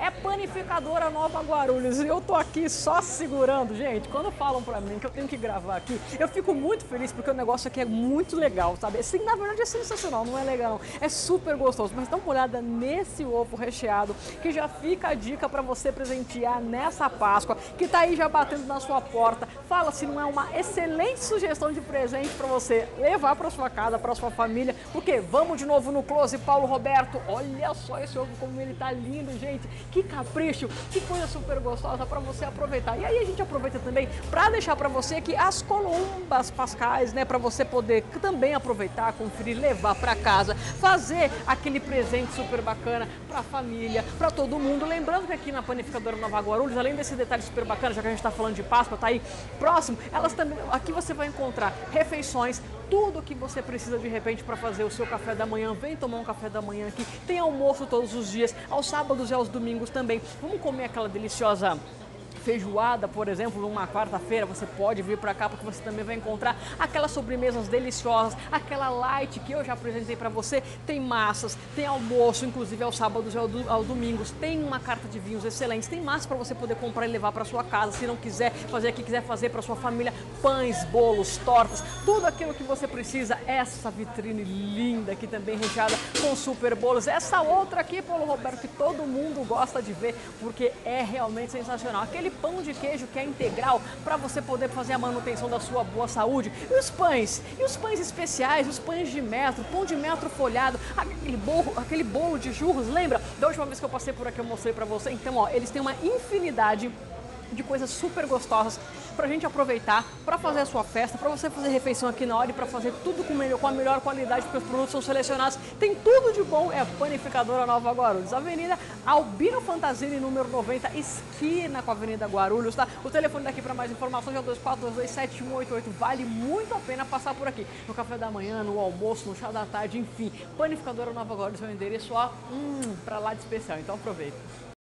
é Panificadora Nova Guarulhos e eu tô aqui só segurando, gente. Quando falam pra mim que eu tenho que gravar aqui, eu fico muito feliz porque o negócio aqui é muito legal, sabe? Assim, na verdade é sensacional, não é legal não. É super gostoso, mas dá uma olhada nesse ovo recheado que já fica a dica para você presentear nessa Páscoa, que tá aí já batendo na sua porta. Fala se não é uma excelente sugestão de presente para você levar para sua casa, para sua família, porque vamos de novo no close, Paulo Roberto. Olha só esse ovo como ele tá lindo, gente. Que capricho, que coisa super gostosa para você aproveitar. E aí a gente aproveita também para deixar para você aqui as colombas pascais, né, para você poder também aproveitar, conferir, levar para casa, fazer aquele presente super bacana para a família, para todo mundo. Lembrando que aqui na panificadora Nova Guarulhos, além desse detalhe super bacana, já que a gente está falando de Páscoa, tá aí próximo, elas também aqui você vai encontrar refeições tudo que você precisa de repente para fazer o seu café da manhã. Vem tomar um café da manhã aqui. Tem almoço todos os dias, aos sábados e aos domingos também. Vamos comer aquela deliciosa feijoada, por exemplo, numa quarta-feira, você pode vir para cá porque você também vai encontrar aquelas sobremesas deliciosas, aquela light que eu já apresentei para você. Tem massas, tem almoço, inclusive aos sábados e aos domingos. Tem uma carta de vinhos excelentes, tem massa para você poder comprar e levar para sua casa, se não quiser fazer aqui, quiser fazer para sua família, pães, bolos, tortas, tudo aquilo que você precisa. Essa vitrine linda aqui também recheada com super bolos. Essa outra aqui, Paulo Roberto, que todo mundo gosta de ver porque é realmente sensacional. Aquele aquele pão de queijo que é integral para você poder fazer a manutenção da sua boa saúde. E os pães? E os pães especiais, os pães de metro, pão de metro folhado, aquele bolo, aquele bolo de churros, lembra? Da última vez que eu passei por aqui eu mostrei para você. Então, ó, eles têm uma infinidade de coisas super gostosas para a gente aproveitar, para fazer a sua festa, para você fazer refeição aqui na hora e para fazer tudo com, melhor, com a melhor qualidade, porque os produtos são selecionados. Tem tudo de bom, é a Panificadora Nova Guarulhos. Avenida Albino Fantasini, número 90, esquina com a Avenida Guarulhos, tá? O telefone daqui para mais informações é o 24227188. Vale muito a pena passar por aqui. No café da manhã, no almoço, no chá da tarde, enfim. Panificadora Nova Guarulhos é o endereço, ó, hum, para lá de especial. Então aproveita.